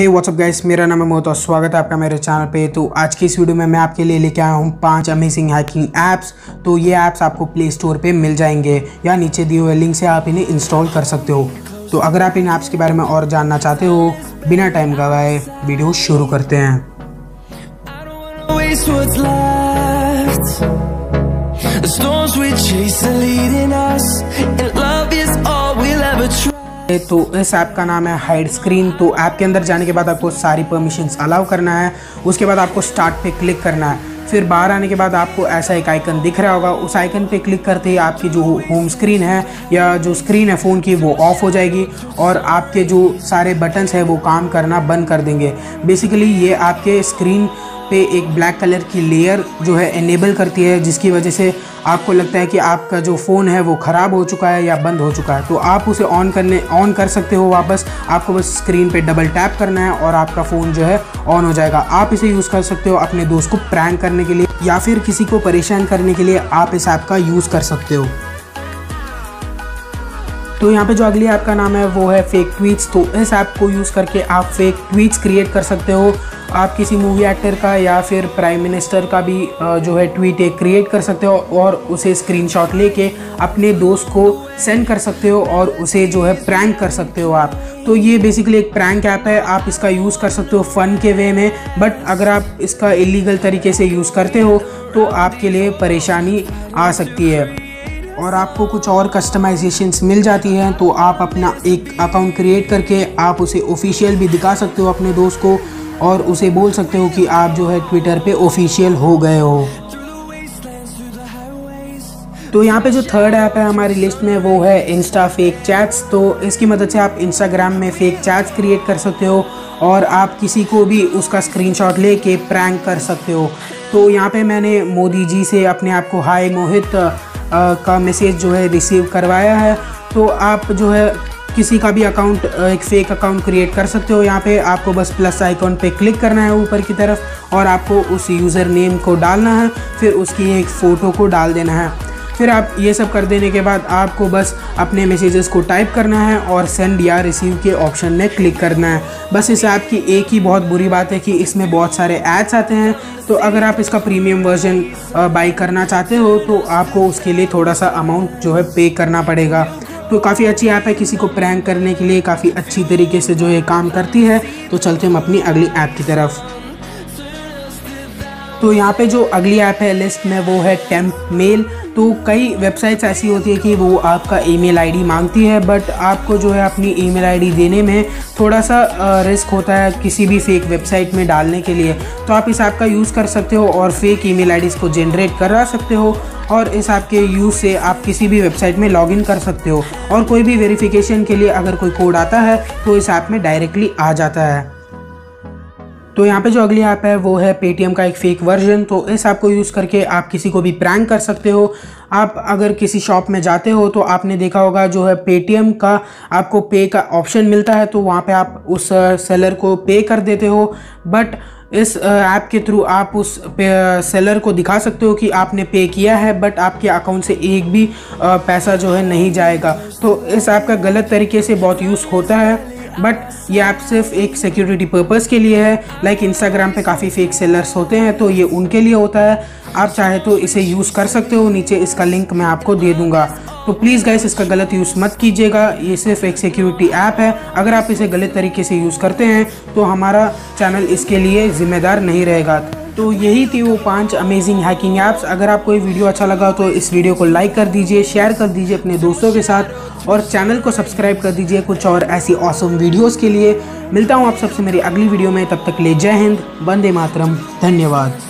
हे WhatsApp guys मेरा नाम है मोहत और स्वागत है आपका मेरे चैनल पे। तो आज की इस वीडियो में मैं आपके लिए लेके आया हूँ पाँच अमेजिंग हैकिंग ऐप्स तो ये ऐप्स आपको प्ले स्टोर पे मिल जाएँगे या नीचे दिए हुए लिंक से आप इन्हें इंस्टॉल कर सकते हो। तो अगर आप इन ऐप्स के बारे में और जानना चाहते हो, बिना टाइम गवाए वीडियो शुरू करते हैं। तो इस ऐप का नाम है हाइड स्क्रीन तो ऐप के अंदर जाने के बाद आपको सारी परमिशंस अलाउ करना है। उसके बाद आपको स्टार्ट पे क्लिक करना है। फिर बाहर आने के बाद आपको ऐसा एक आइकन दिख रहा होगा। उस आइकन पे क्लिक करते ही आपकी जो होम स्क्रीन है या जो स्क्रीन है फ़ोन की, वो ऑफ़ हो जाएगी और आपके जो सारे बटन्स हैं, वो काम करना बंद कर देंगे। बेसिकली ये आपके स्क्रीन पे एक ब्लैक कलर की लेयर जो है इनेबल करती है, जिसकी वजह से आपको लगता है कि आपका जो फ़ोन है वो ख़राब हो चुका है या बंद हो चुका है। तो आप उसे ऑन करने ऑन कर सकते हो वापस। आपको बस स्क्रीन पे डबल टैप करना है और आपका फ़ोन जो है ऑन हो जाएगा। आप इसे यूज़ कर सकते हो अपने दोस्त को प्रैंक करने के लिए या फिर किसी को परेशान करने के लिए आप इस ऐप का यूज़ कर सकते हो। तो यहाँ पे जो अगली ऐप का नाम है, वो है फेक ट्वीट्स तो इस ऐप को यूज़ करके आप फेक ट्वीट्स क्रिएट कर सकते हो। आप किसी मूवी एक्टर का या फिर प्राइम मिनिस्टर का भी जो है ट्वीट एक क्रिएट कर सकते हो और उसे स्क्रीनशॉट लेके अपने दोस्त को सेंड कर सकते हो और उसे जो है प्रैंक कर सकते हो आप। तो ये बेसिकली एक प्रैंक ऐप है। आप इसका यूज़ कर सकते हो फ़न के वे में बट अगर आप इसका इलीगल तरीके से यूज़ करते हो तो आपके लिए परेशानी आ सकती है। और आपको कुछ और कस्टमाइजेशंस मिल जाती हैं तो आप अपना एक अकाउंट क्रिएट करके आप उसे ऑफिशियल भी दिखा सकते हो अपने दोस्त को और उसे बोल सकते हो कि आप जो है ट्विटर पे ऑफिशियल हो गए हो। तो यहाँ पे जो थर्ड ऐप है हमारी लिस्ट में वो है इंस्टा फेक चैट्स तो इसकी मदद से आप इंस्टाग्राम में फेक चैट्स क्रिएट कर सकते हो और आप किसी को भी उसका स्क्रीनशॉट लेके प्रैंक कर सकते हो। तो यहाँ पे मैंने मोदी जी से अपने आप को हाय मोहित का मैसेज जो है रिसीव करवाया है तो आप जो है किसी का भी अकाउंट एक फ़ेक अकाउंट क्रिएट कर सकते हो। यहाँ पे आपको बस प्लस आइकॉन पे क्लिक करना है ऊपर की तरफ़ और आपको उस यूज़र नेम को डालना है, फिर उसकी एक फ़ोटो को डाल देना है। फिर आप ये सब कर देने के बाद आपको बस अपने मैसेजेस को टाइप करना है और सेंड या रिसीव के ऑप्शन में क्लिक करना है। बस इस ऐप की एक ही बहुत बुरी बात है कि इसमें बहुत सारे एड्स आते हैं। तो अगर आप इसका प्रीमियम वर्जन बाई करना चाहते हो तो आपको उसके लिए थोड़ा सा अमाउंट जो है पे करना पड़ेगा। तो काफ़ी अच्छी ऐप है किसी को प्रैंक करने के लिए, काफ़ी अच्छी तरीके से जो ये काम करती है। तो चलते हम अपनी अगली ऐप की तरफ़। तो यहाँ पे जो अगली ऐप है लिस्ट में वो है टेम्प मेल तो कई वेबसाइट्स ऐसी होती है कि वो आपका ईमेल आईडी मांगती है बट आपको जो है अपनी ईमेल आईडी देने में थोड़ा सा रिस्क होता है किसी भी फेक वेबसाइट में डालने के लिए। तो आप इस ऐप का यूज़ कर सकते हो और फेक ईमेल आईडीज़ को जनरेट करा सकते हो और इस ऐप के यूज़ से आप किसी भी वेबसाइट में लॉगिन कर सकते हो। और कोई भी वेरिफिकेशन के लिए अगर कोई कोड आता है तो इस ऐप में डायरेक्टली आ जाता है। तो यहाँ पे जो अगली ऐप है, वो है पेटीएम का एक फेक वर्जन तो इस ऐप को यूज़ करके आप किसी को भी प्रैंक कर सकते हो. आप अगर किसी शॉप में जाते हो तो आपने देखा होगा जो है पेटीएम का आपको पे का ऑप्शन मिलता है. तो वहाँ पे आप उस सेलर को पे कर देते हो. बट इस ऐप के थ्रू आप उस सेलर को दिखा सकते हो कि आपने पे किया है बट आपके अकाउंट से एक भी पैसा जो है नहीं जाएगा. तो इस ऐप का गलत तरीके से बहुत यूज़ होता है. बट ये ऐप सिर्फ़ एक सिक्योरिटी पर्पज़ के लिए है। लाइक इंस्टाग्राम पे काफ़ी फेक सेलर्स होते हैं तो ये उनके लिए होता है। आप चाहे तो इसे यूज़ कर सकते हो, नीचे इसका लिंक मैं आपको दे दूँगा। तो प्लीज़ गाइस इसका गलत यूज़ मत कीजिएगा। ये सिर्फ़ एक सिक्योरिटी ऐप है। अगर आप इसे गलत तरीके से यूज़ करते हैं तो हमारा चैनल इसके लिए ज़िम्मेदार नहीं रहेगा। तो यही थी वो पाँच अमेजिंग हैकिंग ऐप्स अगर आपको ये वीडियो अच्छा लगा तो इस वीडियो को लाइक कर दीजिए शेयर कर दीजिए अपने दोस्तों के साथ और चैनल को सब्सक्राइब कर दीजिए कुछ और ऐसी औसम वीडियोज़ के लिए। मिलता हूँ आप सबसे मेरी अगली वीडियो में। तब तक ले जय हिंद, वंदे मातरम, धन्यवाद।